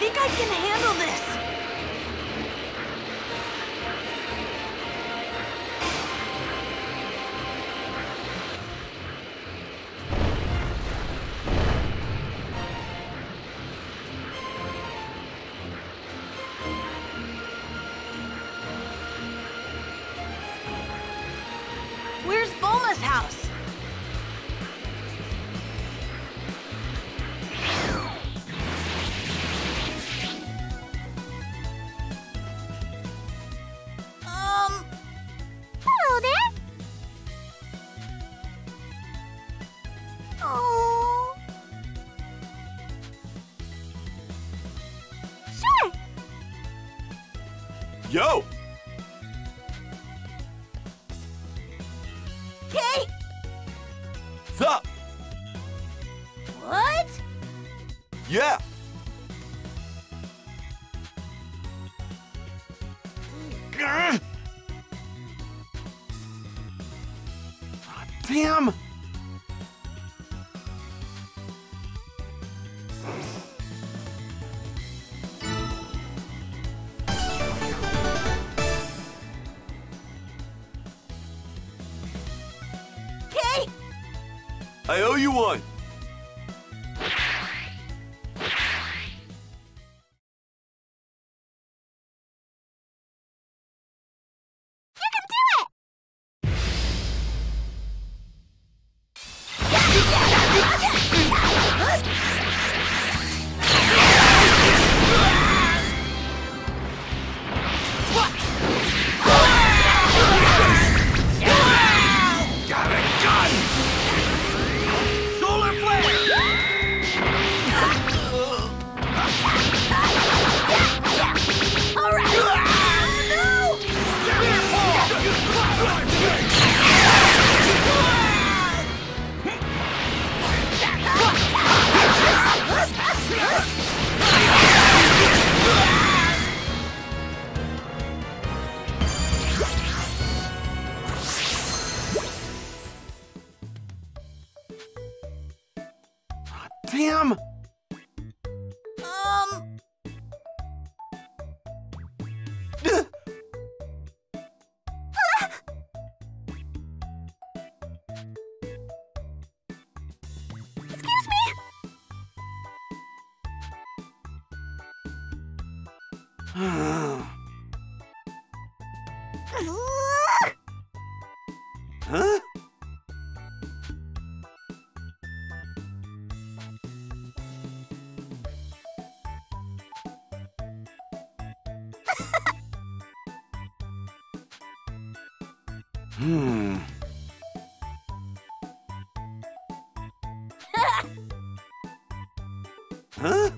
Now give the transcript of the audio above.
think I can handle this. Where's Bulma's house? Yo! Okay. Sup? What? Yeah! Grr. Ah, Damn! I owe you one! Damn! Um. Excuse me. huh? Hmm. huh?